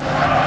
you